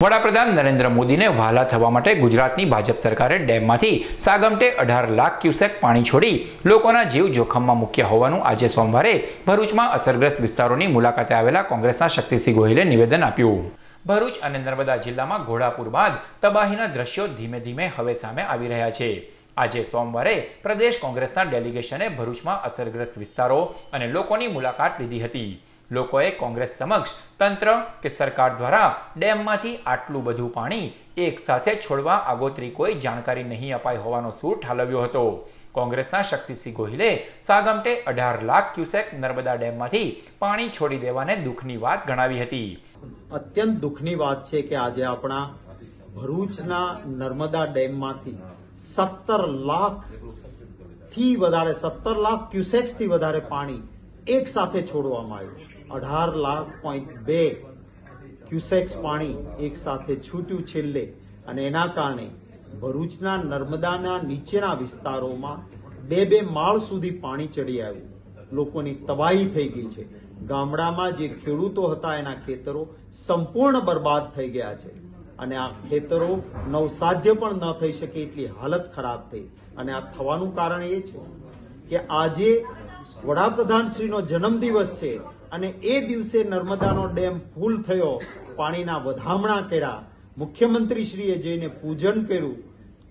વડાપ્રધાન નરેન્દ્ર મોદીને વહાલા થવા માટે ગુજરાતની ભાજપ સરકારે ડેમમાંથી સાગમટે અઢાર લાખ ક્યુસેક પાણી છોડી લોકોના જીવ જોખમમાં મૂક્યા હોવાનું આજે સોમવારે ભરૂચમાં અસરગ્રસ્ત વિસ્તારોની મુલાકાતે આવેલા કોંગ્રેસના શક્તિસિંહ ગોહિલે નિવેદન આપ્યું. ભરૂચ અને નર્મદા જિલ્લામાં ઘોડાપુર બાદ તબાહીના દ્રશ્યો ધીમે ધીમે હવે સામે આવી રહ્યા છે. આજે સોમવારે પ્રદેશ કોંગ્રેસના ડેલિગેશને ભરૂચમાં અસરગ્રસ્ત વિસ્તારો અને લોકોની મુલાકાત લીધી હતી. લોકોએ કોંગ્રેસ સમક્ષ તંત્ર કે સરકાર દ્વારા ડેમમાંથી આટલું બધું પાણી એક સાથે છોડવા આગોતરી કોઈ જાણકારી નહીં અપાઈ હોવાનો સૂર ઠાલવ્યો હતો. કોંગ્રેસના શક્તિસિંહ ગોહિલે સાગમટે અઢાર લાખ ક્યુસેક નર્મદા ડેમમાંથી પાણી છોડી દેવાને દુઃખની વાત ગણાવી હતી. અત્યંત દુઃખની વાત છે કે આજે આપણા ભરૂચના નર્મદા ડેમમાંથી સત્તર લાખથી વધારે, સત્તર લાખ ક્યુસેક્સથી વધારે પાણી એક સાથે છોડવામાં આવ્યું અઢાર લાખ પોઈન્ટ બે ક્યુસેક્સ પાણી એકસાથે છૂટ્યું છેલ્લે અને એના કારણે ભરૂચના નર્મદાના નીચેના વિસ્તારોમાં બે બે માળ સુધી પાણી ચડી આવ્યું. લોકોની તબાહી થઈ ગઈ છે. ગામડામાં જે ખેડૂતો હતા એના ખેતરો સંપૂર્ણ બરબાદ થઈ ગયા છે અને આ ખેતરો નવસાધ્ય પણ ન થઈ શકે એટલી હાલત ખરાબ થઈ. અને આ થવાનું કારણ એ છે કે આજે વડાપ્રધાનશ્રીનો જન્મદિવસ છે. અને એ દિવસે નર્મદાનો ડેમ ફૂલ થયો, પાણીના વધામણા કર્યા. મુખ્યમંત્રીશ્રીએ જઈને પૂજન કર્યું.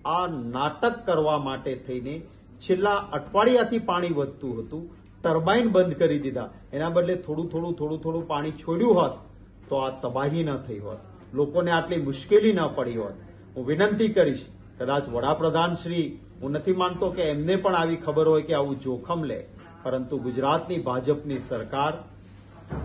આ નાટક કરવા માટે થઈને છેલ્લા અઠવાડિયાથી પાણી વધતું હતું. ટર્બાઇન બંધ કરી દીધા. એના બદલે થોડું થોડું થોડું થોડું પાણી છોડ્યું હોત, તો આ તબાહી ન થઈ હોત. લોકોને આટલી મુશ્કેલી ન પડી હોત. હું વિનંતી કરીશ, કદાચ વડાપ્રધાન શ્રી, હું નથી માનતો કે એમને પણ આવી ખબર હોય કે આવું જોખમ લે, પરંતુ ગુજરાતની ભાજપની સરકાર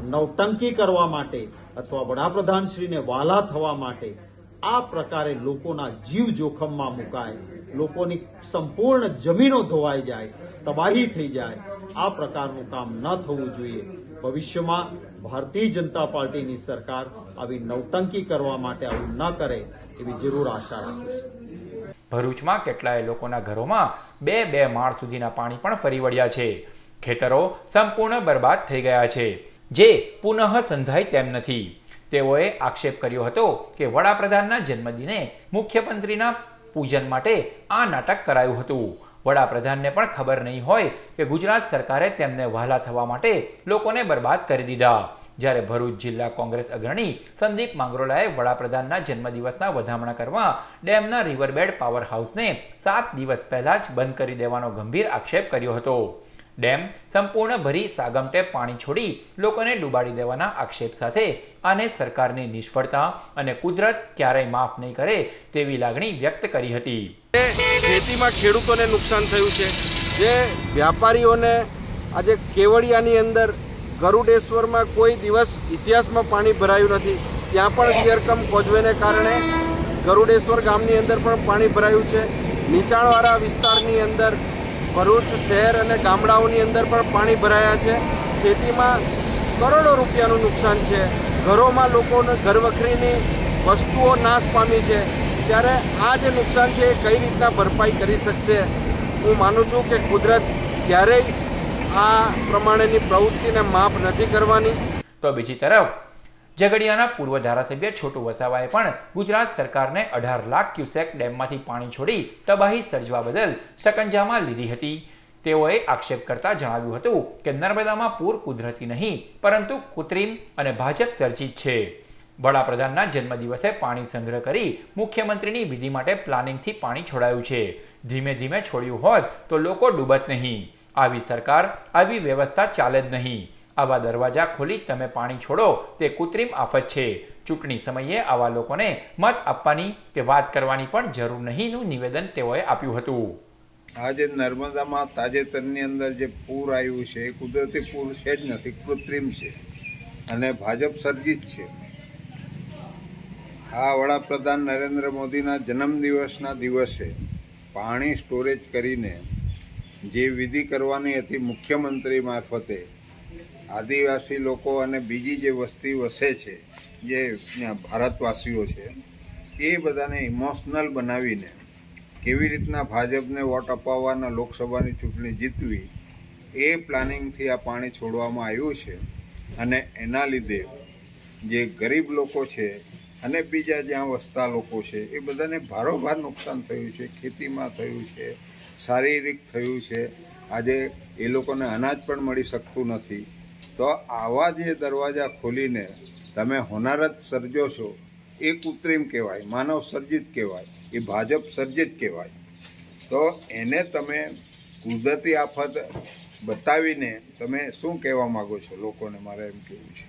નવટંકી કરવા માટે અથવા વડાપ્રધાનશ્રીને વાલા થવા માટે આ પ્રકારે લોકોના જીવ જોખમમાં મુકાય, લોકોની સંપૂર્ણ જમીનો ધોવાઈ જાય, તબાહી થઈ જાય, આ પ્રકારનું કામ ન થવું જોઈએ. ભવિષ્યમાં ભારતીય જનતા પાર્ટીની સરકાર આવી નવટંકી કરવા માટે આવું ન કરે એવી જરૂર આશા રાખીશ. ભરૂચમાં કેટલાય લોકોના ઘરોમાં બે બે માળ સુધીના પાણી પણ ફરી વળ્યા છે. ખેતરો સંપૂર્ણ બરબાદ થઈ ગયા છે. જે પુનઃ સંધાય તેમ નથી. તેઓએ આક્ષેપ કર્યો હતો કે વડાપ્રધાનના જન્મદિને મુખ્યમંત્રીના પૂજન માટે આ નાટક કરાયું હતું. વડાપ્રધાનને પણ ખબર નહીં હોય કે ગુજરાત સરકારે તેમને વહાલા થવા માટે લોકોને બરબાદ કરી દીધા. જ્યારે ભરૂચ જિલ્લા કોંગ્રેસ અગ્રણી સંદીપ માંગરોલાએ વડાપ્રધાનના જન્મદિવસના વધામણા કરવા ડેમના રિવરબેડ પાવર હાઉસને સાત દિવસ પહેલા જ બંધ કરી દેવાનો ગંભીર આક્ષેપ કર્યો હતો. ડેમ સંપૂર્ણ ભરી સાગમટે પાણી છોડી લોકોને ડૂબાડી દેવાના આક્ષેપ સાથે આને સરકારની નિષ્ફળતા અને કુદરત ક્યારેય માફ નહીં કરે તેવી લાગણી વ્યક્ત કરી હતી. ખેતીમાં ખેડૂતોને નુકસાન થયું છે. જે વ્યાપારીઓને આજે કેવડિયાની અંદર ગરુડેશ્વરમાં કોઈ દિવસ ઇતિહાસમાં પાણી ભરાયું નથી. ત્યાં પણ વિયરકમ કોજવેને કારણે ગરુડેશ્વર ગામની અંદર પણ પાણી ભરાયું છે. નીચાણવાળા વિસ્તારની અંદર ભરૂચ શહેર અને ગામડાઓની અંદર પણ પાણી ભરાયા છે. ખેતીમાં કરોડો રૂપિયાનું નુકસાન છે. ઘરોમાં લોકોને ઘરવખરીની વસ્તુઓ નાશ પામી છે. ત્યારે આ જે નુકસાન છે એ કઈ રીતના ભરપાઈ કરી શકશે? હું માનું છું કે કુદરત ક્યારેય આ પ્રમાણેની પ્રવૃત્તિને માફ નથી કરવાની. તો બીજી તરફ ઝઘડિયાના પૂર્વ ધારાસભ્ય છોટુ વસાવાએ પણ ગુજરાત સરકારને અઢાર લાખ ક્યુસેક ડેમમાંથી પાણી છોડી તબાહી સર્જવા બદલ શકંજામાં લીધી હતી. તેઓએ આક્ષેપ કરતા જણાવ્યું હતું કે નર્મદામાં પૂર કુદરતી નહીં, પરંતુ કૃત્રિમ અને ભાજપ સર્જિત છે. વડાપ્રધાનના જન્મદિવસે પાણી સંગ્રહ કરી મુખ્યમંત્રીની વિધિ માટે પ્લાનિંગથી પાણી છોડાયું છે. ધીમે ધીમે છોડ્યું હોત તો લોકો ડૂબત નહીં. આવી સરકાર, આવી વ્યવસ્થા ચાલે જ નહીં. આવા દરવાજા ખોલી તમે પાણી છોડો, તે કૃત્રિમ આફત છે. ચૂંટણી સમયે આવા લોકોને મત આપવાની કે વાત કરવાની પણ જરૂર નહીંનું નિવેદન તેઓએ આપ્યું હતું. આજે નર્મદામાં તાજેતરની અંદર જે પૂર આવ્યું છે, એ કુદરતી પૂર છે જ નથી, કૃત્રિમ છે. અને ભાજપ સર્જિત છે. આ વડાપ્રધાન નરેન્દ્ર મોદીના જન્મદિવસના દિવસે પાણી સ્ટોરેજ કરીને જે વિધિ કરવાની હતી મુખ્યમંત્રી મારફતે આદિવાસી લોકો અને બીજી જે વસ્તી વસે છે, જે ભારતવાસીઓ છે, એ બધાને ઇમોશનલ બનાવીને કેવી રીતના ભાજપને વોટ અપાવવાના લોકસભાની ચૂંટણી જીતવી, એ પ્લાનિંગથી આ પાણી છોડવામાં આવ્યું છે. અને એના લીધે જે ગરીબ લોકો છે અને બીજા જ્યાં વસતા લોકો છે, એ બધાને ભારોભાર નુકસાન થયું છે, ખેતીમાં થયું છે, શારીરિક થયું છે. આજે એ લોકોને અનાજ પણ મળી શકતું નથી. તો આવા જે દરવાજા ખોલીને તમે હોનારત સર્જો છો, એ કૃત્રિમ કહેવાય, માનવ સર્જિત કહેવાય, એ ભાજપ સર્જિત કહેવાય. તો એને તમે કુદરતી આફત બતાવીને તમે શું કહેવા માગો છો? લોકોને મારે એમ કહેવું છે.